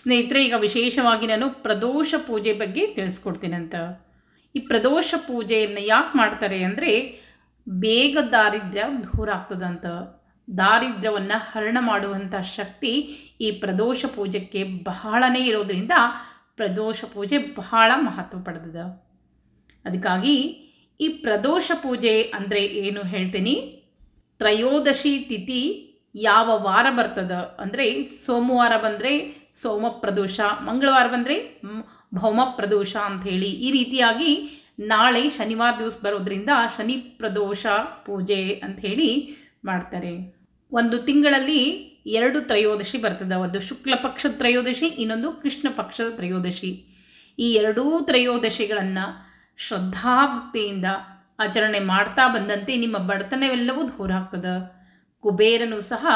ಸ್ನೇಹಿತರೆ, ಈಗ ವಿಶೇಷವಾಗಿ ನಾನು ಪ್ರದೋಷ ಪೂಜೆ ಬಗ್ಗೆ ತಿಳಿಸ್ಕೊಡ್ತೀನಂತ ಈ ಪ್ರದೋಷ ಪೂಜೆಯನ್ನು ಯಾಕೆ ಮಾಡ್ತಾರೆ ಅಂದರೆ, ಬೇಗ ದಾರಿದ್ರ್ಯ ದೂರ ಆಗ್ತದಂತ ದಾರಿದ್ರ್ಯವನ್ನು ಹರಣ ಮಾಡುವಂಥ ಶಕ್ತಿ ಈ ಪ್ರದೋಷ ಪೂಜೆಗೆ ಬಹಳನೇ ಇರೋದರಿಂದ ಪ್ರದೋಷ ಪೂಜೆ ಬಹಳ ಮಹತ್ವ ಪಡೆದಿದೆ. ಅದಕ್ಕಾಗಿ ಈ ಪ್ರದೋಷ ಪೂಜೆ ಅಂದರೆ ಏನು ಹೇಳ್ತೀನಿ? ತ್ರಯೋದಶಿ ತಿಥಿ ಯಾವ ವಾರ ಬರ್ತದ ಅಂದರೆ ಸೋಮವಾರ ಬಂದರೆ ಸೋಮ ಪ್ರದೋಷ, ಮಂಗಳವಾರ ಬಂದರೆ ಭೌಮ ಪ್ರದೋಷ ಅಂಥೇಳಿ ಈ ರೀತಿಯಾಗಿ ನಾಳೆ ಶನಿವಾರ ದಿವಸ ಬರೋದ್ರಿಂದ ಶನಿ ಪ್ರದೋಷ ಪೂಜೆ ಅಂಥೇಳಿ ಮಾಡ್ತಾರೆ. ಒಂದು ತಿಂಗಳಲ್ಲಿ ಎರಡು ತ್ರಯೋದಶಿ ಬರ್ತದೆ. ಒಂದು ಶುಕ್ಲ ಪಕ್ಷದ ತ್ರಯೋದಶಿ, ಇನ್ನೊಂದು ಕೃಷ್ಣ ಪಕ್ಷದ ತ್ರಯೋದಶಿ. ಈ ಎರಡೂ ತ್ರಯೋದಶಿಗಳನ್ನು ಶ್ರದ್ಧಾಭಕ್ತಿಯಿಂದ ಆಚರಣೆ ಮಾಡ್ತಾ ಬಂದಂತೆ ನಿಮ್ಮ ಬಡತನವೆಲ್ಲವೂ ದೂರ ಆಗ್ತದೆ. ಕುಬೇರನು ಸಹ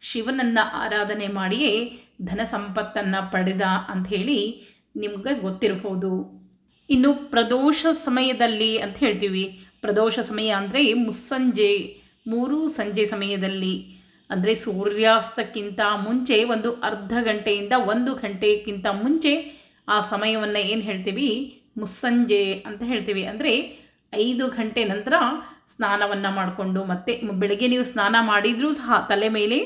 ಶಿವನನ್ನು ಆರಾಧನೆ ಮಾಡಿಯೇ ಧನ ಸಂಪತ್ತನ್ನು ಪಡೆದ ಅಂಥೇಳಿ ನಿಮಗೆ ಗೊತ್ತಿರ್ಬೋದು. ಇನ್ನು ಪ್ರದೋಷ ಸಮಯದಲ್ಲಿ ಅಂತ ಹೇಳ್ತೀವಿ. ಪ್ರದೋಷ ಸಮಯ ಅಂದರೆ ಮುಸ್ಸಂಜೆ, ಮೂರು ಸಂಜೆ ಸಮಯದಲ್ಲಿ. ಅಂದರೆ ಸೂರ್ಯಾಸ್ತಕ್ಕಿಂತ ಮುಂಚೆ ಒಂದು ಅರ್ಧ ಗಂಟೆಯಿಂದ ಒಂದು ಗಂಟೆಗಿಂತ ಮುಂಚೆ ಆ ಸಮಯವನ್ನು ಏನು ಹೇಳ್ತೀವಿ? ಮುಸ್ಸಂಜೆ ಅಂತ ಹೇಳ್ತೀವಿ. ಅಂದರೆ ಐದು ಗಂಟೆ ನಂತರ ಸ್ನಾನವನ್ನು ಮಾಡಿಕೊಂಡು ಮತ್ತೆ ಬೆಳಗ್ಗೆ ನೀವು ಸ್ನಾನ ಮಾಡಿದರೂ ಸಹ ತಲೆ ಮೇಲೆ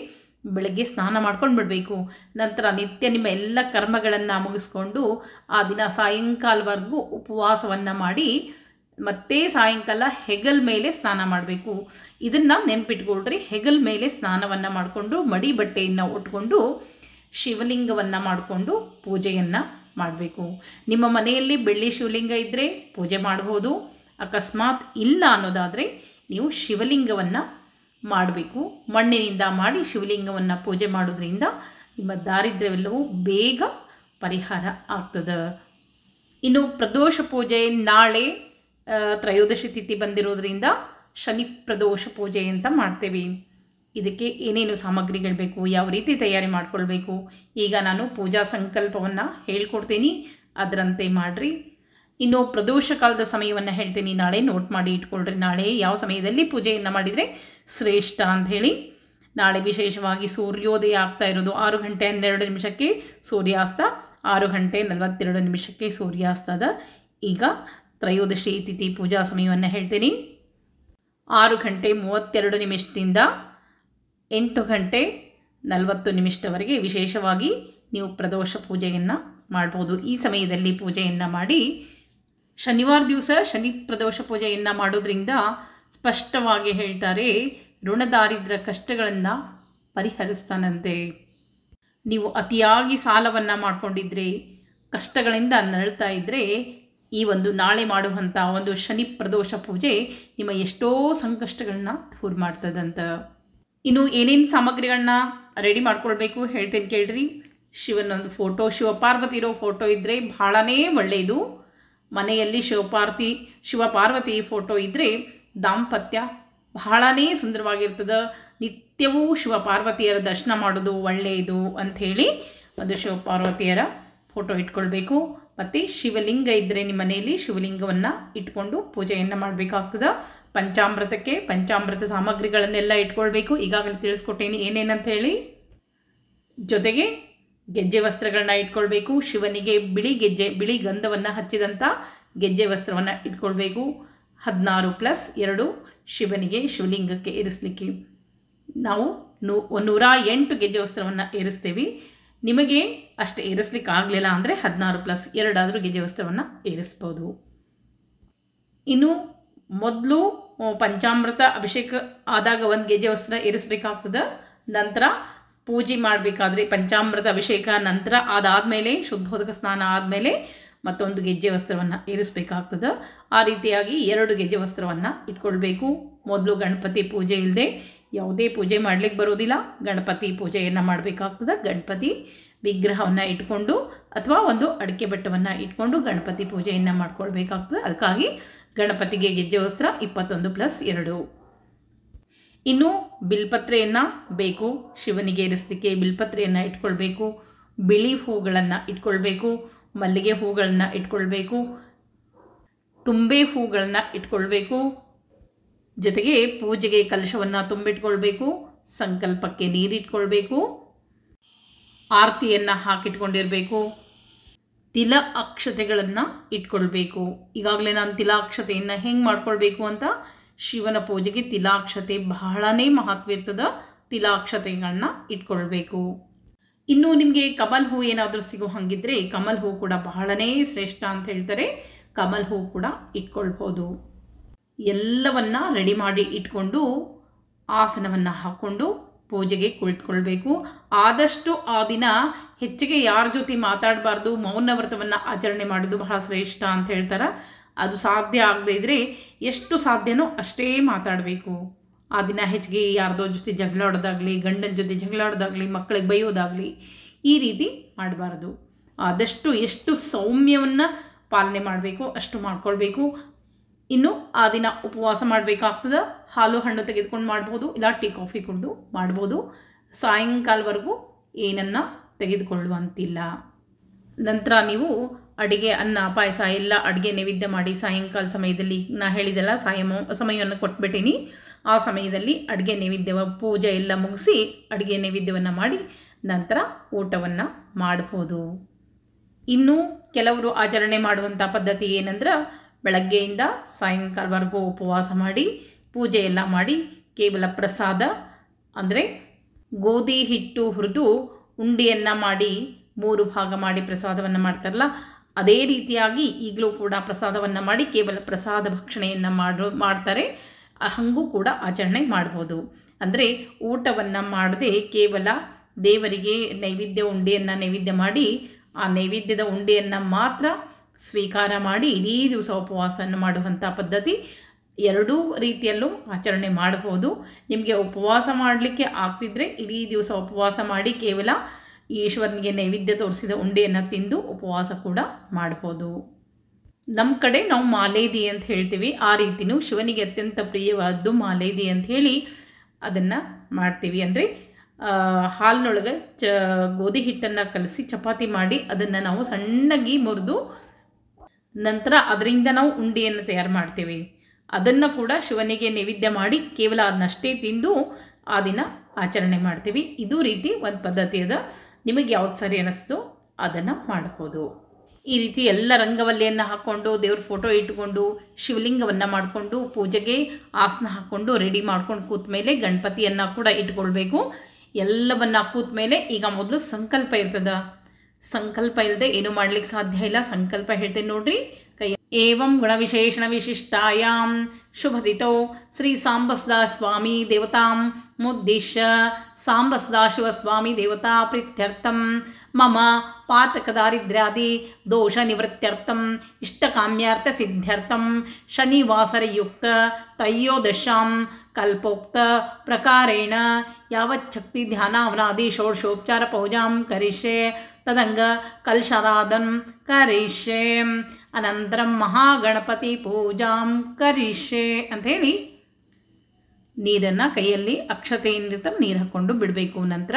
ಬೆಳಗ್ಗೆ ಸ್ನಾನ ಮಾಡ್ಕೊಂಡು ಬಿಡಬೇಕು ನಂತರ ನಿತ್ಯ ನಿಮ್ಮ ಎಲ್ಲ ಕರ್ಮಗಳನ್ನು ಮುಗಿಸ್ಕೊಂಡು ಆ ದಿನ ಸಾಯಂಕಾಲವರೆಗೂ ಉಪವಾಸವನ್ನು ಮಾಡಿ ಮತ್ತೆ ಸಾಯಂಕಾಲ ಹೆಗಲ್ ಮೇಲೆ ಸ್ನಾನ ಮಾಡಬೇಕು. ಇದನ್ನು ನೆನ್ಪಿಟ್ಕೊಳ್ರಿ. ಹೆಗಲ್ ಮೇಲೆ ಸ್ನಾನವನ್ನು ಮಾಡಿಕೊಂಡು ಮಡಿ ಬಟ್ಟೆಯನ್ನು ಉಟ್ಕೊಂಡು ಶಿವಲಿಂಗವನ್ನು ಮಾಡಿಕೊಂಡು ಪೂಜೆಯನ್ನು ಮಾಡಬೇಕು. ನಿಮ್ಮ ಮನೆಯಲ್ಲಿ ಬೆಳ್ಳಿ ಶಿವಲಿಂಗ ಇದ್ದರೆ ಪೂಜೆ ಮಾಡ್ಬೋದು. ಅಕಸ್ಮಾತ್ ಇಲ್ಲ ಅನ್ನೋದಾದರೆ ನೀವು ಶಿವಲಿಂಗವನ್ನು ಮಾಡಬೇಕು. ಮಣ್ಣಿನಿಂದ ಮಾಡಿ ಶಿವಲಿಂಗವನ್ನು ಪೂಜೆ ಮಾಡೋದ್ರಿಂದ ನಿಮ್ಮ ದಾರಿದ್ರ್ಯವೆಲ್ಲವೂ ಬೇಗ ಪರಿಹಾರ ಆಗ್ತದೆ. ಇನ್ನು ಪ್ರದೋಷ ಪೂಜೆ ನಾಳೆ ತ್ರಯೋದಶಿ ತಿಥಿ ಬಂದಿರೋದ್ರಿಂದ ಶನಿ ಪ್ರದೋಷ ಪೂಜೆ ಅಂತ ಮಾಡ್ತೇವೆ. ಇದಕ್ಕೆ ಏನೇನು ಸಾಮಗ್ರಿಗಳು ಬೇಕು, ಯಾವ ರೀತಿ ತಯಾರಿ ಮಾಡಿಕೊಳ್ಬೇಕು, ಈಗ ನಾನು ಪೂಜಾ ಸಂಕಲ್ಪವನ್ನು ಹೇಳ್ಕೊಡ್ತೀನಿ. ಅದರಂತೆ ಮಾಡಿರಿ. ಇನ್ನು ಪ್ರದೋಷ ಕಾಲದ ಸಮಯವನ್ನು ಹೇಳ್ತೀನಿ. ನಾಳೆ ನೋಟ್ ಮಾಡಿ ಇಟ್ಕೊಳ್ರಿ. ನಾಳೆ ಯಾವ ಸಮಯದಲ್ಲಿ ಪೂಜೆಯನ್ನು ಮಾಡಿದರೆ ಶ್ರೇಷ್ಠ ಅಂತ ಹೇಳಿ. ನಾಳೆ ವಿಶೇಷವಾಗಿ ಸೂರ್ಯೋದಯ ಆಗ್ತಾ ಇರೋದು ಆರು ಗಂಟೆ ಹನ್ನೆರಡು ನಿಮಿಷಕ್ಕೆ ಸೂರ್ಯಾಸ್ತ, ಆರು ಗಂಟೆ ನಲವತ್ತೆರಡು ನಿಮಿಷಕ್ಕೆ ಸೂರ್ಯಾಸ್ತದ. ಈಗ ತ್ರಯೋದಶಿ ತಿಥಿ ಪೂಜಾ ಸಮಯವನ್ನು ಹೇಳ್ತೀನಿ. ಆರು ಗಂಟೆ ಮೂವತ್ತೆರಡು ನಿಮಿಷದಿಂದ ಎಂಟು ಗಂಟೆ ನಲವತ್ತು ನಿಮಿಷದವರೆಗೆ ವಿಶೇಷವಾಗಿ ನೀವು ಪ್ರದೋಷ ಪೂಜೆಯನ್ನು ಮಾಡ್ಬೋದು. ಈ ಸಮಯದಲ್ಲಿ ಪೂಜೆಯನ್ನು ಮಾಡಿ ಶನಿವಾರ ದಿವಸ ಶನಿ ಪ್ರದೋಷ ಪೂಜೆಯನ್ನು ಮಾಡೋದ್ರಿಂದ ಸ್ಪಷ್ಟವಾಗಿ ಹೇಳ್ತಾರೆ, ಋಣದಾರಿದ್ರ ಕಷ್ಟಗಳನ್ನು ಪರಿಹರಿಸ್ತಾನಂತೆ. ನೀವು ಅತಿಯಾಗಿ ಸಾಲವನ್ನು ಮಾಡಿಕೊಂಡಿದ್ರೆ, ಕಷ್ಟಗಳಿಂದ ನರಳ್ತಾ ಇದ್ದರೆ ಈ ಒಂದು ನಾಳೆ ಮಾಡುವಂಥ ಒಂದು ಶನಿ ಪ್ರದೋಷ ಪೂಜೆ ನಿಮ್ಮ ಎಷ್ಟೋ ಸಂಕಷ್ಟಗಳನ್ನ ದೂರ ಮಾಡ್ತದಂತ. ಇನ್ನು ಏನೇನು ಸಾಮಗ್ರಿಗಳನ್ನ ರೆಡಿ ಮಾಡ್ಕೊಳ್ಬೇಕು ಹೇಳ್ತೇನೆ ಕೇಳ್ರಿ. ಶಿವನೊಂದು ಫೋಟೋ ಶಿವಪಾರ್ವತಿ ಇರೋ ಫೋಟೋ ಇದ್ದರೆ ಭಾಳನೇ ಒಳ್ಳೆಯದು. ಮನೆಯಲ್ಲಿ ಶಿವಪಾರ್ತಿ, ಶಿವಪಾರ್ವತಿ ಫೋಟೋ ಇದ್ದರೆ ದಾಂಪತ್ಯ ಬಹಳನೇ ಸುಂದರವಾಗಿರ್ತದೆ. ನಿತ್ಯವೂ ಶಿವಪಾರ್ವತಿಯರ ದರ್ಶನ ಮಾಡೋದು ಒಳ್ಳೆಯದು ಅಂಥೇಳಿ ಒಂದು ಶಿವಪಾರ್ವತಿಯರ ಫೋಟೋ ಇಟ್ಕೊಳ್ಬೇಕು. ಮತ್ತು ಶಿವಲಿಂಗ ಇದ್ದರೆ ನಿಮ್ಮ ಮನೆಯಲ್ಲಿ ಶಿವಲಿಂಗವನ್ನು ಇಟ್ಕೊಂಡು ಪೂಜೆಯನ್ನು ಮಾಡಬೇಕಾಗ್ತದೆ. ಪಂಚಾಮೃತಕ್ಕೆ ಪಂಚಾಮೃತ ಸಾಮಗ್ರಿಗಳನ್ನೆಲ್ಲ ಇಟ್ಕೊಳ್ಬೇಕು. ಈಗಾಗಲೇ ತಿಳಿಸ್ಕೊಟ್ಟೇನೆ ಏನೇನಂತ ಹೇಳಿ. ಜೊತೆಗೆ ಗೆಜ್ಜೆ ವಸ್ತ್ರಗಳನ್ನ ಇಟ್ಕೊಳ್ಬೇಕು. ಶಿವನಿಗೆ ಬಿಳಿ ಗೆಜ್ಜೆ, ಬಿಳಿ ಗಂಧವನ್ನು ಹಚ್ಚಿದಂಥ ಗೆಜ್ಜೆ ವಸ್ತ್ರವನ್ನು ಇಟ್ಕೊಳ್ಬೇಕು. ಹದಿನಾರು ಪ್ಲಸ್ ಎರಡು, ಶಿವನಿಗೆ ಶಿವಲಿಂಗಕ್ಕೆ ಏರಿಸಲಿಕ್ಕೆ. ನಾವು ನೂ, ನೂರ ಎಂಟು ಗೆಜ್ಜೆ ವಸ್ತ್ರವನ್ನು ಏರಿಸ್ತೇವೆ. ನಿಮಗೆ ಅಷ್ಟು ಏರಿಸ್ಲಿಕ್ಕೆ ಆಗಲಿಲ್ಲ ಅಂದರೆ ಹದಿನಾರು ಪ್ಲಸ್ ಎರಡಾದರೂ ಗೆಜ್ಜೆ ವಸ್ತ್ರವನ್ನು ಏರಿಸ್ಬೋದು. ಇನ್ನು ಮೊದಲು ಪಂಚಾಮೃತ ಅಭಿಷೇಕ ಆದಾಗ ಒಂದು ಗೆಜ್ಜೆ ವಸ್ತ್ರ ಏರಿಸಬೇಕಾಗ್ತದೆ. ನಂತರ ಪೂಜೆ ಮಾಡಬೇಕಾದ್ರೆ ಪಂಚಾಮೃತ ಅಭಿಷೇಕ ನಂತರ ಅದಾದಮೇಲೆ ಶುದ್ಧೋದಕ ಸ್ನಾನ ಆದಮೇಲೆ ಮತ್ತೊಂದು ಗೆಜ್ಜೆ ವಸ್ತ್ರವನ್ನು ಏರಿಸಬೇಕಾಗ್ತದೆ. ಆ ರೀತಿಯಾಗಿ ಎರಡು ಗೆಜ್ಜೆ ವಸ್ತ್ರವನ್ನು ಇಟ್ಕೊಳ್ಬೇಕು. ಮೊದಲು ಗಣಪತಿ ಪೂಜೆ ಇಲ್ಲದೆ ಯಾವುದೇ ಪೂಜೆ ಮಾಡಲಿಕ್ಕೆ ಬರೋದಿಲ್ಲ ಗಣಪತಿ ಪೂಜೆಯನ್ನು ಮಾಡಬೇಕಾಗ್ತದೆ. ಗಣಪತಿ ವಿಗ್ರಹವನ್ನು ಇಟ್ಕೊಂಡು ಅಥವಾ ಒಂದು ಅಡಿಕೆ ಬೆಟ್ಟವನ್ನು ಇಟ್ಕೊಂಡು ಗಣಪತಿ ಪೂಜೆಯನ್ನು ಮಾಡ್ಕೊಳ್ಬೇಕಾಗ್ತದೆ. ಅದಕ್ಕಾಗಿ ಗಣಪತಿಗೆ ಗೆಜ್ಜೆ ವಸ್ತ್ರ ಇಪ್ಪತ್ತೊಂದು ಪ್ಲಸ್ ಎರಡು. ಇನ್ನು ಬಿಲ್ಪತ್ರೆಯನ್ನು ಬೇಕು. ಶಿವನಿಗೆ ಏರಿಸಲಿಕ್ಕೆ ಬಿಲ್ಪತ್ರೆಯನ್ನು ಇಟ್ಕೊಳ್ಬೇಕು. ಬಿಳಿ ಹೂಗಳನ್ನು ಇಟ್ಕೊಳ್ಬೇಕು. ಮಲ್ಲಿಗೆ ಹೂಗಳನ್ನು ಇಟ್ಕೊಳ್ಬೇಕು. ತುಂಬೆ ಹೂಗಳನ್ನು ಇಟ್ಕೊಳ್ಬೇಕು. ಜೊತೆಗೆ ಪೂಜೆಗೆ ಕಲಶವನ್ನು ತುಂಬಿಟ್ಕೊಳ್ಬೇಕು. ಸಂಕಲ್ಪಕ್ಕೆ ನೀರಿಟ್ಕೊಳ್ಬೇಕು. ಆರತಿಯನ್ನು ಹಾಕಿಟ್ಕೊಂಡಿರಬೇಕು. ತಿಲ ಅಕ್ಷತೆಗಳನ್ನು ಇಟ್ಕೊಳ್ಬೇಕು. ಈಗಾಗಲೇ ನಾನು ತಿಲ ಅಕ್ಷತೆಯನ್ನು ಹೆಂಗೆ ಮಾಡ್ಕೊಳ್ಬೇಕು ಅಂತ ಶಿವನ ಪೂಜೆಗೆ ತಿಲಾಕ್ಷತೆ ಬಹಳನೇ ಮಹತ್ವ ಇರ್ತದ. ತಿಲಾಕ್ಷತೆಗಳನ್ನ ಇಟ್ಕೊಳ್ಬೇಕು. ಇನ್ನು ನಿಮಗೆ ಕಮಲ್ ಹೂ ಏನಾದರೂ ಸಿಗೋ ಹಾಗಿದ್ರೆ ಕಮಲ್ ಹೂ ಕೂಡ ಬಹಳನೇ ಶ್ರೇಷ್ಠ ಅಂತ ಹೇಳ್ತಾರೆ. ಕಮಲ್ ಹೂ ಕೂಡ ಇಟ್ಕೊಳ್ಬೋದು. ಎಲ್ಲವನ್ನ ರೆಡಿ ಮಾಡಿ ಇಟ್ಕೊಂಡು ಆಸನವನ್ನು ಹಾಕ್ಕೊಂಡು ಪೂಜೆಗೆ ಕುಳಿತುಕೊಳ್ಬೇಕು. ಆದಷ್ಟು ಆ ದಿನ ಹೆಚ್ಚಿಗೆ ಯಾರ ಜೊತೆ ಮಾತಾಡಬಾರ್ದು ಮೌನ ವ್ರತವನ್ನು ಆಚರಣೆ ಮಾಡೋದು ಬಹಳ ಶ್ರೇಷ್ಠ ಅಂತ ಹೇಳ್ತಾರೆ. ಅದು ಸಾಧ್ಯ ಆಗದೇ ಇದ್ದರೆ ಎಷ್ಟು ಸಾಧ್ಯನೋ ಅಷ್ಟೇ ಮಾತಾಡಬೇಕು. ಆ ದಿನ ಹೆಚ್ಚಿಗೆ ಯಾರ್ದೋ ಜೊತೆ ಜಗಳಾಡೋದಾಗಲಿ ಗಂಡನ ಜೊತೆ ಜಗಳಾಡೋದಾಗಲಿ ಮಕ್ಕಳಿಗೆ ಬೈಯೋದಾಗಲಿ ಈ ರೀತಿ ಮಾಡಬಾರ್ದು. ಆದಷ್ಟು ಎಷ್ಟು ಸೌಮ್ಯವನ್ನು ಪಾಲನೆ ಮಾಡಬೇಕು ಅಷ್ಟು ಮಾಡ್ಕೊಳ್ಬೇಕು. ಇನ್ನು ಆ ದಿನ ಉಪವಾಸ ಮಾಡಬೇಕಾಗ್ತದೆ. ಹಾಲು, ಹಣ್ಣು ತೆಗೆದುಕೊಂಡು ಮಾಡ್ಬೋದು, ಇಲ್ಲ ಟೀ, ಕಾಫಿ ಕುಡಿದು ಮಾಡ್ಬೋದು. ಸಾಯಂಕಾಲವರೆಗೂ ಏನನ್ನು ತೆಗೆದುಕೊಳ್ಳುವಂತಿಲ್ಲ. ನಂತರ ನೀವು ಅಡುಗೆ, ಅನ್ನ, ಪಾಯಸ ಎಲ್ಲ ಅಡುಗೆ ನೈವೇದ್ಯ ಮಾಡಿ ಸಾಯಂಕಾಲ ಸಮಯದಲ್ಲಿ ನಾ ಹೇಳಿದೆಲ್ಲ ಸಾಯಮ, ಸಮಯವನ್ನು ಕೊಟ್ಬಿಟ್ಟೀನಿ. ಆ ಸಮಯದಲ್ಲಿ ಅಡುಗೆ ನೈವೇದ್ಯವ, ಪೂಜೆ ಎಲ್ಲ ಮುಗಿಸಿ ಅಡುಗೆ ನೈವೇದ್ಯವನ್ನು ಮಾಡಿ ನಂತರ ಊಟವನ್ನು ಮಾಡ್ಬೋದು. ಇನ್ನೂ ಕೆಲವರು ಆಚರಣೆ ಮಾಡುವಂಥ ಪದ್ಧತಿ ಏನಂದ್ರೆ ಬೆಳಗ್ಗೆಯಿಂದ ಸಾಯಂಕಾಲವರೆಗೂ ಉಪವಾಸ ಮಾಡಿ, ಪೂಜೆ ಎಲ್ಲ ಮಾಡಿ ಕೇವಲ ಪ್ರಸಾದ, ಅಂದರೆ ಗೋಧಿ ಹಿಟ್ಟು ಹುರಿದು ಉಂಡೆಯನ್ನು ಮಾಡಿ ಮೂರು ಭಾಗ ಮಾಡಿ ಪ್ರಸಾದವನ್ನು ಮಾಡ್ತಾರಲ್ಲ ಅದೇ ರೀತಿಯಾಗಿ ಈಗಲೂ ಕೂಡ ಪ್ರಸಾದವನ್ನು ಮಾಡಿ ಕೇವಲ ಪ್ರಸಾದ ಭಕ್ಷಣೆಯನ್ನು ಮಾಡೋ, ಮಾಡ್ತಾರೆ. ಹಾಗೂ ಕೂಡ ಆಚರಣೆ ಮಾಡ್ಬೋದು. ಅಂದರೆ ಊಟವನ್ನು ಮಾಡದೆ ಕೇವಲ ದೇವರಿಗೆ ನೈವೇದ್ಯ ಉಂಡೆಯನ್ನು ನೈವೇದ್ಯ ಮಾಡಿ, ಆ ನೈವೇದ್ಯದ ಉಂಡೆಯನ್ನು ಮಾತ್ರ ಸ್ವೀಕಾರ ಮಾಡಿ ಇಡೀ ದಿವಸ ಉಪವಾಸವನ್ನು ಮಾಡುವಂಥ ಪದ್ಧತಿ ಎರಡೂ ರೀತಿಯಲ್ಲೂ ಆಚರಣೆ ಮಾಡಬಹುದು ನಿಮಗೆ ಉಪವಾಸ ಮಾಡಲಿಕ್ಕೆ ಆಗ್ತಿದ್ರೆ ಇಡೀ ದಿವಸ ಉಪವಾಸ ಮಾಡಿ ಕೇವಲ ಈಶ್ವರನಿಗೆ ನೈವೇದ್ಯ ತೋರಿಸಿದ ಉಂಡೆಯನ್ನು ತಿಂದು ಉಪವಾಸ ಕೂಡ ಮಾಡ್ಬೋದು. ನಮ್ಮ ಕಡೆ ನಾವು ಮಾಲೇದಿ ಅಂತ ಹೇಳ್ತೀವಿ. ಆ ರೀತಿನೂ ಶಿವನಿಗೆ ಅತ್ಯಂತ ಪ್ರಿಯವಾದ್ದು ಮಾಲೇದಿ ಅಂತ ಹೇಳಿ ಅದನ್ನು ಮಾಡ್ತೀವಿ. ಅಂದರೆ ಹಾಲಿನೊಳಗೆ ಚ, ಗೋಧಿ ಹಿಟ್ಟನ್ನು ಕಲಸಿ ಚಪಾತಿ ಮಾಡಿ ಅದನ್ನು ನಾವು ಸಣ್ಣಗಿ ಮುರಿದು ನಂತರ ಅದರಿಂದ ನಾವು ಉಂಡೆಯನ್ನು ತಯಾರು ಮಾಡ್ತೀವಿ. ಅದನ್ನು ಕೂಡ ಶಿವನಿಗೆ ನೈವೇದ್ಯ ಮಾಡಿ ಕೇವಲ ಅದನ್ನಷ್ಟೇ ತಿಂದು ಆ ದಿನ ಆಚರಣೆ ಮಾಡ್ತೀವಿ. ಇದು ರೀತಿ ಒಂದು ಪದ್ಧತಿ ಅದ ನಿಮಗೆ ಯಾವ್ದು ಸರಿ ಅನ್ನಿಸ್ತು ಅದನ್ನು ಮಾಡ್ಬೋದು. ಈ ರೀತಿ ಎಲ್ಲ ರಂಗವಲ್ಲಿಯನ್ನು ಹಾಕ್ಕೊಂಡು ದೇವ್ರ ಫೋಟೋ ಇಟ್ಕೊಂಡು, ಶಿವಲಿಂಗವನ್ನು ಮಾಡಿಕೊಂಡು, ಪೂಜೆಗೆ ಆಸನ ಹಾಕ್ಕೊಂಡು ರೆಡಿ ಮಾಡ್ಕೊಂಡು ಕೂತ ಮೇಲೆ ಗಣಪತಿಯನ್ನು ಕೂಡ ಇಟ್ಕೊಳ್ಬೇಕು. ಎಲ್ಲವನ್ನು ಕೂತ ಮೇಲೆ ಈಗ ಮೊದಲು ಸಂಕಲ್ಪ ಇರ್ತದ. ಸಂಕಲ್ಪ ಇಲ್ಲದೆ ಏನು ಮಾಡ್ಲಿಕ್ಕೆ ಸಾಧ್ಯ ಇಲ್ಲ. ಸಂಕಲ್ಪ ಹೇಳ್ತೇನೆ ನೋಡ್ರಿ. एवं गुणविशेषणविशिष्टायां शुभदितौ श्रीसाम्बसुदास्वामीदेवतां उद्दिश्य साम्बसदाशिवस्वामीदेवताप्रीत्यर्थं मम पातकदारिद्र्यादिदोषनिवृत्त्यर्थम् इष्टकाम्यार्थसिद्ध्यर्थं शनिवासरयुक्तत्रयोदशां कल्पोक्तप्रकारेण यावच्छक्तिध्यानावनादिषोडशोपचारपूजां करिष्ये ತದಂಗ ಕಲ್ಶರಾಧನ್ ಕರಿಷ್ಯೆ. ಅನಂತರಂ ಮಹಾಗಣಪತಿ ಪೂಜಾಂ ಕರಿಷ್ಯೆ ಹೇಳಿ ನೀರನ್ನು ಕೈಯಲ್ಲಿ ಅಕ್ಷತೆಯಿಂದ ನೀರು ಹಾಕ್ಕೊಂಡು ಬಿಡಬೇಕು. ನಂತರ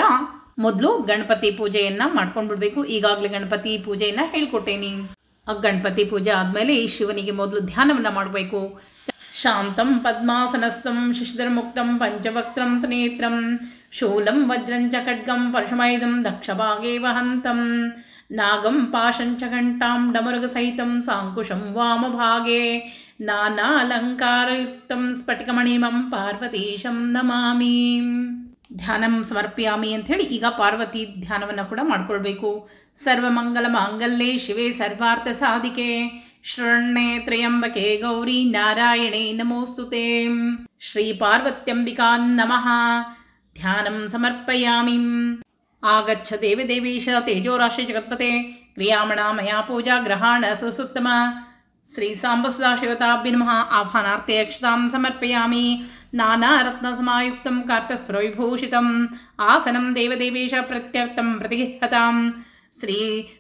ಮೊದಲು ಗಣಪತಿ ಪೂಜೆಯನ್ನು ಮಾಡ್ಕೊಂಡು ಬಿಡಬೇಕು. ಈಗಾಗಲೇ ಗಣಪತಿ ಪೂಜೆಯನ್ನು ಹೇಳ್ಕೊಟ್ಟೇನಿ. ಆ ಗಣಪತಿ ಪೂಜೆ ಆದಮೇಲೆ ಶಿವನಿಗೆ ಮೊದಲು ಧ್ಯಾನವನ್ನು ಮಾಡಬೇಕು. ಶಾಂತಂ ಪದ್ಮಾಸನಸ್ಥಂ ಶಿಶಿಧರಮುಕ್ತಂ ಪಂಚವಕ್ತ್ರಂ ತ್ರಿನೇತ್ರಂ ಶೂಲಂ ವಜ್ರಂ ಚ ಖಡ್ಗಂ ಪರಶುಮೈದಂ ದಕ್ಷಭಾಗೇ ವಹಂತಂ ನಾಗಂ ಪಾಶಂ ಚ ಘಂಟಾಂ ಡಮರುಗಸಹಿತಂ ಸಾಂಕುಶಂ ವಾಮಭಾಗೆ ನಾನಾಲಂಕಾರಯುಕ್ತಂ ಸ್ಫಟಿಕಮಣಿಮಂ ಪಾರ್ವತೀಶಂ ನಮಾಮಿ ಧ್ಯಾನಂ ಸಮರ್ಪ್ಯಾಮಿ ಅಂಥೇಳಿ ಈಗ ಪಾರ್ವತಿ ಧ್ಯಾನವನ್ನು ಕೂಡ ಮಾಡ್ಕೊಳ್ಬೇಕು. ಸರ್ವಮಂಗಲ ಮಾಂಗಲ್ಯೆ ಶಿವೆ ಸರ್ವಾರ್ಥ ಸಾಧಿಕೆ. शृण्णे त्र्यम्बके गौरी नारायणे नमोऽस्तु ते। नमोऽस्तुते श्रीपार्वत्यम्बिकान्नमः ध्यानं समर्पयामि। आगच्छ देवदेवीश तेजोराशि जगत्पते। क्रियामणा मया पूजा ग्रहाण सुसुत्तम श्रीसाम्बसुदा शिवताभ्यः आह्वानार्थे अक्षतां समर्पयामि। नानारत्नसमायुक्तं कार्तस्रविभूषितम् आसनं देवदेवीश प्रत्यर्थं प्रतिहताम् ಪ್ರತಿಗೃಹತಾಂ ಶ್ರೀ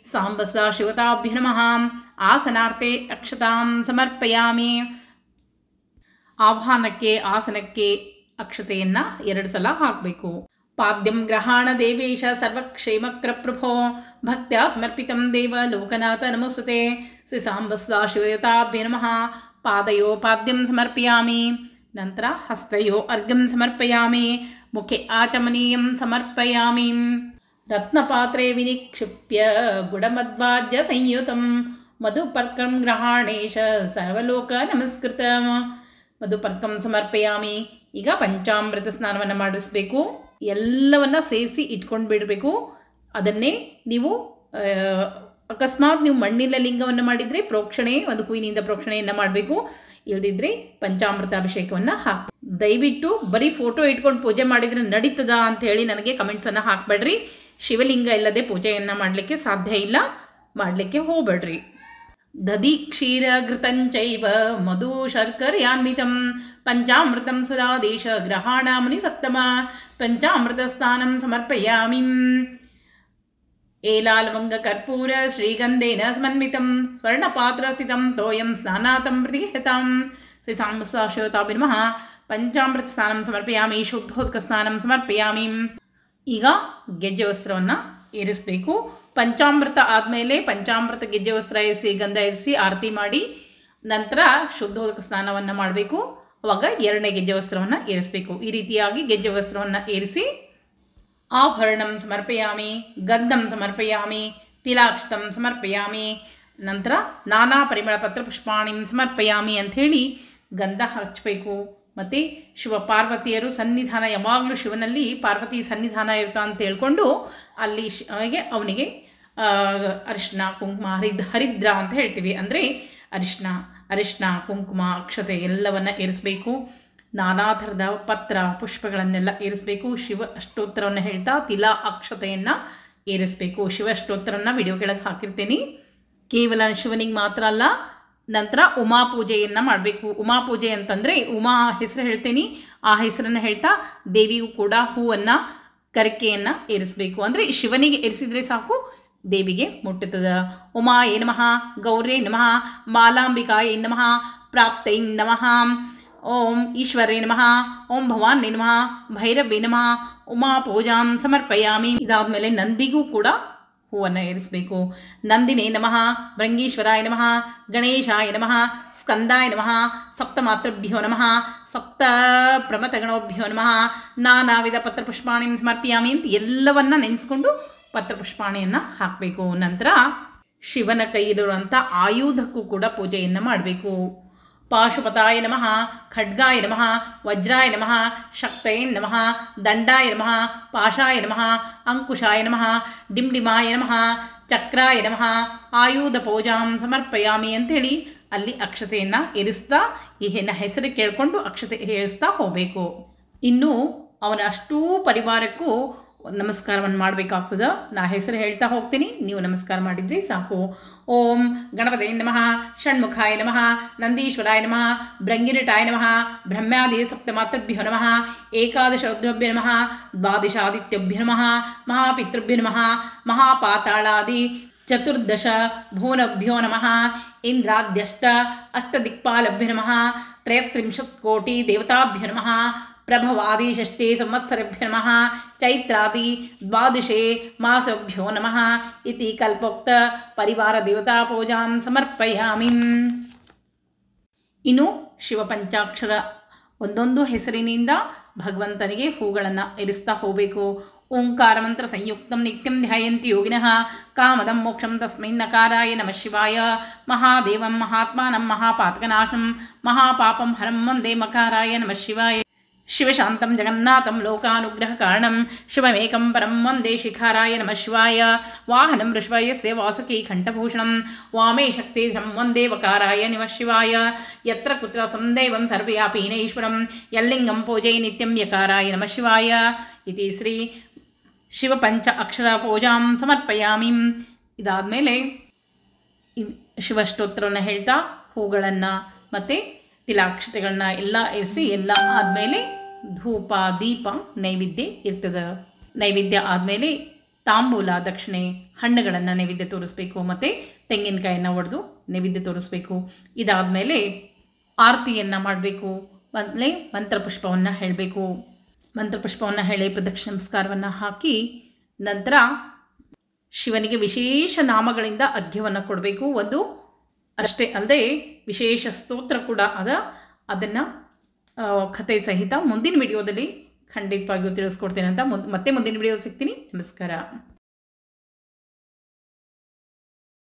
ಸಾಂಬಸದಾಶಿವತಾಭ್ಯ ನಮಃ ಆಸನಾರ್ಥೆ ಅಕ್ಷತಾಂ ಸಮರ್ಪಯಾಮಿ ಆಹ್ವಾನಕ್ಕೆ ಆಸನಕ್ಕೆ ಅಕ್ಷತೆಯನ್ನು ಎರಡು ಸಲ ಹಾಕಬೇಕು ಪಾದ್ಯಂ ಗ್ರಹಾಣ ದೇವೇಶ ಸರ್ವಕ್ಷೇಮಕ್ರ ಪ್ರಭೋ ಭಕ್ತ್ಯಾ ಸಮರ್ಪಿತಂ ದೇವ ಲೋಕನಾಥ ನಮೋಸ್ತುತೆ ಶ್ರೀ ಸಾಂಬಸ್ದಾಶಿವಯುತಾಭ್ಯ ನಮಃ ಪಾದಯೋ ಪಾದ್ಯಂ ಸಮರ್ಪಯಾಮಿ ನಂತರ ಹಸ್ತಯೋ ಅರ್ಘ್ಯಂ ಸಮರ್ಪಯಾಮಿ ಮುಖೆ ಆಚಮನೀಯಂ ಸಮರ್ಪಯಾಮಿ ರತ್ನಪಾತ್ರೆ ವಿನಿಕ್ಷಿಪ್ಯ ಗುಡಮದ್ವಾದ್ಯ ಸಂಯುತಂ ಮಧುಪರ್ಕಂ ಗ್ರಹಾಣೇಶ ಸರ್ವಲೋಕ ನಮಸ್ಕೃತ ಮಧುಪರ್ಕಂ ಸಮರ್ಪಯಾಮಿ ಈಗ ಪಂಚಾಮೃತ ಸ್ನಾನವನ್ನು ಮಾಡಿಸ್ಬೇಕು ಎಲ್ಲವನ್ನ ಸೇರಿಸಿ ಇಟ್ಕೊಂಡು ಬಿಡಬೇಕು। ಅದನ್ನೇ ನೀವು ಅಕಸ್ಮಾತ್ ನೀವು ಮಣ್ಣಿನ ಲಿಂಗವನ್ನು ಮಾಡಿದರೆ ಪ್ರೋಕ್ಷಣೆ, ಒಂದು ಹೂವಿನಿಂದ ಪ್ರೋಕ್ಷಣೆಯನ್ನು ಮಾಡಬೇಕು। ಇಲ್ಲದಿದ್ದರೆ ಪಂಚಾಮೃತ ಅಭಿಷೇಕವನ್ನು ಹಾಕಿ ದಯವಿಟ್ಟು ಬರೀ ಫೋಟೋ ಇಟ್ಕೊಂಡು ಪೂಜೆ ಮಾಡಿದರೆ ನಡೀತದ ಅಂತ ಹೇಳಿ ನನಗೆ ಕಮೆಂಟ್ಸನ್ನು ಹಾಕಬೇಡ್ರಿ। ಶಿವಲಿಂಗ ಇಲ್ಲದೆ ಪೂಜೆಯನ್ನು ಮಾಡಲಿಕ್ಕೆ ಸಾಧ್ಯ ಇಲ್ಲ ಮಾಡಲಿಕ್ಕೆ ಹೋಗಬೇಡ್ರಿ ದಧಿ ಕ್ಷೀರ ಘೃತಂಚೈವ ಮಧು ಶರ್ಕರಯಾನ್ವಿತಂ ಪಂಚಾಮೃತಂ ಸುರಾದೇಶ ಗ್ರಹಾಣ ಮುನಿ ಸತ್ತಮ ಪಂಚಾಮೃತ ಸ್ನಾನಂ ಸಮರ್ಪಯಾಮಿ ಏಲಾಲವಂಗ ಕರ್ಪೂರ ಶ್ರೀಗಂಧೇನ ಸಮನ್ವಿತಂ ಸ್ವರ್ಣಪಾತ್ರಸ್ಥಿತಂ ತೋಯಂ ಸ್ನಾನಾತಂ ಪ್ರತಿಹತಾಂ ಶ್ರೀ ಸಾಂಬಸಾಶೋತಾಪಿ ನಮಃ ಪಂಚಾಮೃತ ಈಗ ಗೆಜ್ಜೆ ವಸ್ತ್ರವನ್ನು ಏರಿಸಬೇಕು. ಪಂಚಾಮೃತ ಆದಮೇಲೆ ಪಂಚಾಮೃತ ಗೆಜ್ಜೆ ವಸ್ತ್ರ ಏರಿಸಿ, ಗಂಧ ಏರಿಸಿ ಆರತಿ ಮಾಡಿ ನಂತರ ಶುದ್ಧೋದಕ ಸ್ನಾನವನ್ನು ಮಾಡಬೇಕು. ಅವಾಗ ಎರಡನೇ ಗೆಜ್ಜೆ ವಸ್ತ್ರವನ್ನು ಏರಿಸಬೇಕು. ಈ ರೀತಿಯಾಗಿ ಗೆಜ್ಜೆ ವಸ್ತ್ರವನ್ನು ಏರಿಸಿ, ಆಭರಣಂ ಸಮರ್ಪಯಾಮಿ ಗಂಧಂ ಸಮರ್ಪಯಾಮಿ, ತಿಲಾಕ್ಷತಂ ಸಮರ್ಪಯಾಮಿ, ನಂತರ ನಾನಾ ಪರಿಮಳ ಪತ್ರ ಪುಷ್ಪಾಣಿಂ ಸಮರ್ಪಯಾಮಿ ಅಂಥೇಳಿ ಗಂಧ ಹಚ್ಚಬೇಕು. ಮತ್ತು ಶಿವ ಪಾರ್ವತಿಯರು ಸನ್ನಿಧಾನ ಯಾವಾಗಲೂ ಶಿವನಲ್ಲಿ, ಪಾರ್ವತಿ ಸನ್ನಿಧಾನ ಇರ್ತಾ ಅಂತ ಹೇಳ್ಕೊಂಡು ಅಲ್ಲಿ ಶಿವಗೆ ಅವನಿಗೆ ಅರಿಶಿನ ಕುಂಕುಮ, ಹರಿದ್ ಹರಿದ್ರ ಅಂತ ಹೇಳ್ತೀವಿ. ಅಂದರೆ ಅರಿಶಿನ ಅರಿಶಿನ ಕುಂಕುಮ, ಅಕ್ಷತೆ ಎಲ್ಲವನ್ನು ಏರಿಸಬೇಕು. ನಾನಾ ಥರದ ಪತ್ರ, ಪುಷ್ಪಗಳನ್ನೆಲ್ಲ ಏರಿಸಬೇಕು. ಶಿವ ಅಷ್ಟೋತ್ತರವನ್ನು ಹೇಳ್ತಾ ತಿಲಾ ಅಕ್ಷತೆಯನ್ನು ಏರಿಸಬೇಕು. ಶಿವ ಅಷ್ಟೋತ್ತರವನ್ನು ವಿಡಿಯೋ ಕೆಳಗೆ ಹಾಕಿರ್ತೀನಿ. ಕೇವಲ ಶಿವನಿಗೆ ಮಾತ್ರ ಅಲ್ಲ ನಂತರ ಉಮಾ ಪೂಜೆಯನ್ನು ಮಾಡಬೇಕು. ಉಮಾ ಪೂಜೆ ಅಂತಂದರೆ, ಉಮಾ ಹೆಸರು ಹೇಳ್ತೀನಿ, ಆ ಹೆಸರನ್ನು ಹೇಳ್ತಾ ದೇವಿಗೂ ಕೂಡ ಹೂವನ್ನು, ಕರಿಕೆಯನ್ನು ಏರಿಸಬೇಕು. ಅಂದರೆ ಶಿವನಿಗೆ ಏರಿಸಿದರೆ ಸಾಕು, ದೇವಿಗೆ ಮುಟ್ಟುತ್ತದೆ. ಉಮಾ ಏ ನಮಃ ಗೌರೇ ನಮಃ, ಬಾಲಾಂಬಿಕಾಯೇ ನಮಃ, ಪ್ರಾಪ್ತೈ ನಮಃ, ಓಂ ಈಶ್ವರೇ ನಮಃ, ಓಂ ಭವಾನ್ ನಮಃ, ಭೈರವೇ ನಮಃ, ಉಮಾ ಪೂಜಾಂ ಸಮರ್ಪಯಾಮಿ. ಇದಾದಮೇಲೆ ನಂದಿಗೂ ಕೂಡ ಹೂವನ್ನು ಏರಿಸಬೇಕು. ನಂದಿನಿ ನಮಃ ಭೃಂಗೀಶ್ವರಾಯ ನಮಃ, ಗಣೇಶಾಯ ನಮಃ, ಸ್ಕಂದಾಯ ನಮಃ ಸಪ್ತ ಮಾತೃಭ್ಯೋ ನಮಃ ಸಪ್ತ ಪ್ರಮತಗಣೋಭ್ಯೋ ನಮಃ ನಾನಾ ವಿಧ ಪತ್ರಪುಷ್ಪಾಣಿ ಸಮರ್ಪಿಯಾಮಿ ಅಂತ ಎಲ್ಲವನ್ನ ನೆನೆಸ್ಕೊಂಡು ಪತ್ರಪುಷ್ಪಾಣಿಯನ್ನು ಹಾಕಬೇಕು. ನಂತರ ಶಿವನ ಕೈಯಲ್ಲಿರುವಂಥ ಆಯುಧಕ್ಕೂ ಕೂಡ ಪೂಜೆಯನ್ನು ಮಾಡಬೇಕು. ಪಾಶುಪತಾಯ ನಮಃ, ಖಡ್ಗಾಯ ನಮಃ, ವಜ್ರಾಯ ನಮಃ, ಶಕ್ತಯೇ ನಮಃ, ದಂಡಾಯ ನಮಃ, ಪಾಶಾಯ ನಮಃ, ಅಂಕುಶಾಯ ನಮಃ ಡಿಂಡಿಮಾಯ ನಮಃ, ಚಕ್ರಾಯ ನಮಃ ಆಯುಧ ಪೂಜಾಂ ಸಮರ್ಪಯಾಮಿ ಅಂತೇಳಿ ಅಲ್ಲಿ ಅಕ್ಷತೆಯನ್ನು ಇರಿಸ್ತಾ ಈ ಹೆಸರು ಕೇಳಿಕೊಂಡು ಅಕ್ಷತೆ ಹೇಳಿಸ್ತಾ ಹೋಗಬೇಕು. ಇನ್ನು ಅವನ ಅಷ್ಟೂ ಪರಿವಾರಕ್ಕೂ ನಮಸ್ಕಾರವನ್ನು ಮಾಡಬೇಕಾಗ್ತದ. ನಾ ಹೆಸರು ಹೇಳ್ತಾ ಹೋಗ್ತೀನಿ. ನೀವು ನಮಸ್ಕಾರ ಮಾಡಿದ್ರಿ ಸಾಕು. ಓಂ ಗಣಪತಿ ನಮಃ, ಷಣ್ಮುಖಾಯ ನಮಃ, ನಂದೀಶ್ವರಾಯ ನಮಃ, ಭೃಂಗಿರಟಾಯ ನಮಃ ಬ್ರಹ್ಮಾದಿ ಸಪ್ತಮಾತೃಭ್ಯೋ ನಮಃ, ಏಕಾದಶರುದ್ರಭ್ಯ ನಮಃ, ದ್ವಾದಶಾದಿತ್ಯಭ್ಯ ನಮಃ, ಮಹಾಪಿತೃಭ್ಯ ನಮಃ, ಮಹಾಪಾತಾಳಾದಿ, ಚತುರ್ದಶ ಭುವನಭ್ಯೋ ನಮಃ, ಇಂದ್ರಾದ್ಯಷ್ಟ ಅಷ್ಟದಿಕ್ಪಾಲಭ್ಯ ನಮಃ ತ್ರಯತ್ರಿಂಶತ್ ಕೋಟಿ ದೇವತಾಭ್ಯ ನಮಃ ಪ್ರಭವಾದಿ ಷಷ್ಠೇ ಸಂವತ್ಸರೇಭ್ಯ ನಮಃ ಚೈತ್ರಾದಿ ದ್ವಾದಶೇ ಮಾಸಭ್ಯೋ ನಮಃ ಇತಿ ಕಲ್ಪೋಕ್ತ ಪರಿವಾರ ದೇವತಾ ಪೂಜಾಂ ಸಮರ್ಪಯಾಮಿ ಇನ್ನು ಶಿವಪಂಚಾಕ್ಷರ ಒಂದೊಂದು ಹೆಸರಿನಿಂದ ಭಗವಂತನಿಗೆ ಹೂಗಳನ್ನು ಇರಿಸ್ತಾ ಹೋಗಬೇಕು ಓಂಕಾರ ಮಂತ್ರ ಸಂಯುಕ್ತಂ ನಿತ್ಯಂ ಧ್ಯಾಯಂತಿ ಯೋಗಿನಃ ಕಾಮದಂ ಮೋಕ್ಷಂ ತಸ್ಮೈ ನಕಾರಾಯ ನಮಃ ಶಿವಾಯ ಮಹಾದೇವಂ ಮಹಾತ್ಮಾನಂ ಮಹಾಪಾತಕನಾಶನಂ ಮಹಾಪಾಪಂ ಹರಂ ವಂದೇ ಮಕಾರಾಯ ನಮಃ ಶಿವಾಯ ಶಿವಶಾಂತಂ ಜಗನ್ನಾಥಂ ಲೋಕಾನುಗ್ರಹಕಾರಣಂ ಶಿವಮೇಕಂ ಪರಂ ವಂದೇ ಶಿಖಾರಾಯ ನಮಃ ಶಿವಾಯ ವಾಹನಂ ಋಷಭಯಸ್ಯ ವಾಸುಕಿ ಕಂಠಭೂಷಣಂ ವಾಮೇ ಶಕ್ತಿಧರಂ ವಂದೇ ವಕಾರಾಯ ನಮಃ ಶಿವಾಯ ಯತ್ರ ಕುತ್ರ ಸಂದೇವಂ ಸರ್ವವ್ಯಾಪೀನೇಶ್ವರಂ ಯಲ್ಲಿಂಗಂ ಪೂಜೆ ನಿತ್ಯಂ ಯಕಾರಾಯ ನಮಃ ಶಿವಾಯ ಇತಿ ಶ್ರೀ ಶಿವಪಂಚ ಅಕ್ಷರ ಪೂಜಾಂ ಸಮರ್ಪಯಾಮಿ ಇದಾದಮೇಲೆ ಶಿವಷ್ಟೋತ್ರವನ್ನು ಹೇಳ್ತಾ ಹೂಗಳನ್ನು ಮತ್ತು ತಿಲಾಕ್ಷತೆಗಳನ್ನ ಎಲ್ಲ ಇರಿಸಿ ಎಲ್ಲ ಆದಮೇಲೆ ಧೂಪ, ದೀಪ, ನೈವೇದ್ಯ ಇರ್ತದೆ. ನೈವೇದ್ಯ ಆದಮೇಲೆ ತಾಂಬೂಲ, ದಕ್ಷಿಣೆ, ಹಣ್ಣುಗಳನ್ನು ನೈವೇದ್ಯ ತೋರಿಸ್ಬೇಕು ಮತ್ತು ತೆಂಗಿನಕಾಯನ್ನು ಒಡೆದು ನೈವೇದ್ಯ ತೋರಿಸ್ಬೇಕು. ಇದಾದಮೇಲೆ ಆರತಿಯನ್ನು ಮಾಡಬೇಕು. ಮಂತ್ರ ಮಂತ್ರಪುಷ್ಪವನ್ನು ಹೇಳಬೇಕು. ಮಂತ್ರಪುಷ್ಪವನ್ನು ಹೇಳಿ ಪ್ರದಕ್ಷಿಣ ನಮಸ್ಕಾರವನ್ನು ಹಾಕಿ ನಂತರ ಶಿವನಿಗೆ ವಿಶೇಷ ನಾಮಗಳಿಂದ ಅರ್ಘ್ಯವನ್ನು ಕೊಡಬೇಕು. ಒಂದು ಅಷ್ಟೇ ಅಲ್ಲದೆ ವಿಶೇಷ ಸ್ತೋತ್ರ ಕೂಡ ಅದ. ಅದನ್ನು ಕಥೆ ಸಹಿತ ಮುಂದಿನ ವಿಡಿಯೋದಲ್ಲಿ ಖಂಡಿತವಾಗಿಯೂ ತಿಳಿಸ್ಕೊಡ್ತೇನೆ ಅಂತ. ಮುಂದೆ, ಮತ್ತೆ ಮುಂದಿನ ವಿಡಿಯೋ ಸಿಗ್ತೀನಿ. ನಮಸ್ಕಾರ.